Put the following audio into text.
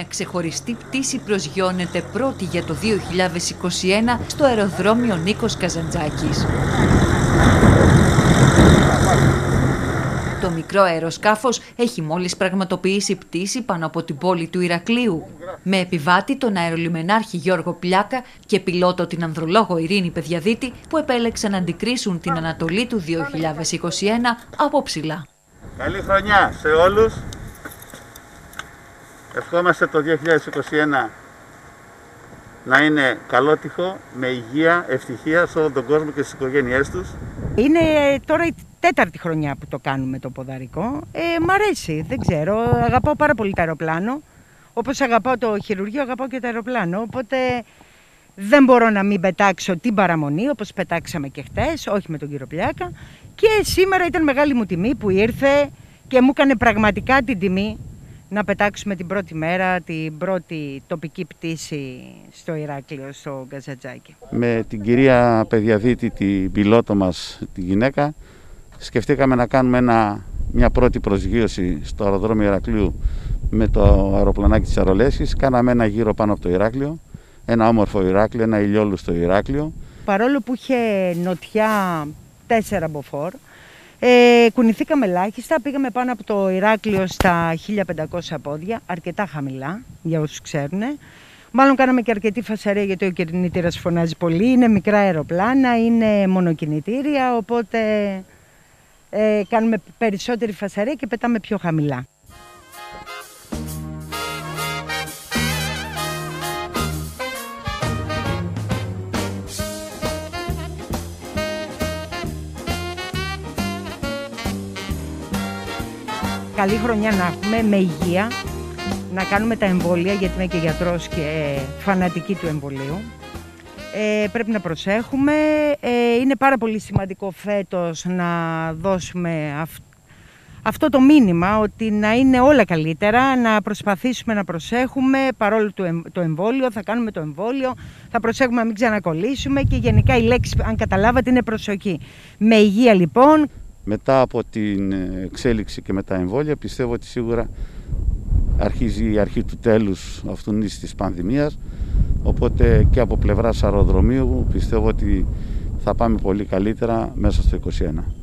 Μια ξεχωριστή πτήση προσγειώνεται πρώτη για το 2021 στο αεροδρόμιο Νίκος Καζαντζάκης. Το μικρό αεροσκάφος έχει μόλις πραγματοποιήσει πτήση πάνω από την πόλη του Ηρακλείου. Με επιβάτη τον αερολιμενάρχη Γιώργο Πλιάκα και πιλότο την ανδρολόγο Ειρήνη Παιδιαδίτη που επέλεξαν να αντικρίσουν την Ανατολή του 2021 από ψηλά. Καλή χρονιά σε όλους. Ευχόμαστε το 2021 να είναι καλότυχο, με υγεία, ευτυχία σε όλο τον κόσμο και στις οικογένειές τους. Είναι τώρα η τέταρτη χρονιά που το κάνουμε το ποδαρικό. Ε, μ' αρέσει, δεν ξέρω. Αγαπάω πάρα πολύ το αεροπλάνο. Όπως αγαπάω το χειρουργείο, αγαπάω και το αεροπλάνο. Οπότε δεν μπορώ να μην πετάξω την παραμονή, όπως πετάξαμε και χτες, όχι με τον κύριο Πλιάκα. Και σήμερα ήταν μεγάλη μου τιμή που ήρθε και μου έκανε πραγματικά την τιμή να πετάξουμε την πρώτη μέρα, την πρώτη τοπική πτήση στο Ηράκλειο, στο Γκαζατζάκι. Με την κυρία Παιδιαδίτη, την πιλότο μας, τη γυναίκα, σκεφτήκαμε να κάνουμε ένα, μια πρώτη προσγείωση στο αεροδρόμιο Ηρακλείου με το αεροπλανάκι της Αρολέσης. Κάναμε ένα γύρο πάνω από το Ηράκλειο, ένα όμορφο Ηράκλειο, ένα ηλιόλουστο Ηράκλειο. Παρόλο που είχε νοτιά τέσσερα μποφόρ, ε, κουνηθήκαμε ελάχιστα, πήγαμε πάνω από το Ηράκλειο στα 1500 πόδια, αρκετά χαμηλά για όσους ξέρουν. Μάλλον κάναμε και αρκετή φασαρία γιατί ο κινητήρας φωνάζει πολύ, είναι μικρά αεροπλάνα, είναι μονοκινητήρια, οπότε ε, κάνουμε περισσότερη φασαρία και πετάμε πιο χαμηλά. Καλή χρονιά να έχουμε με υγεία, να κάνουμε τα εμβόλια γιατί είμαι και γιατρός και φανατική του εμβολίου ε, πρέπει να προσέχουμε. Ε, είναι πάρα πολύ σημαντικό φέτος να δώσουμε αυτό το μήνυμα ότι να είναι όλα καλύτερα, να προσπαθήσουμε να προσέχουμε παρόλο το, το εμβόλιο, θα κάνουμε το εμβόλιο, θα προσέχουμε να μην ξανακολλήσουμε και γενικά η λέξη, αν καταλάβατε, είναι προσοχή. Με υγεία λοιπόν. Μετά από την εξέλιξη και με τα εμβόλια πιστεύω ότι σίγουρα αρχίζει η αρχή του τέλους αυτού της πανδημίας Οπότε και από πλευράς αεροδρομίου πιστεύω ότι θα πάμε πολύ καλύτερα μέσα στο 2021.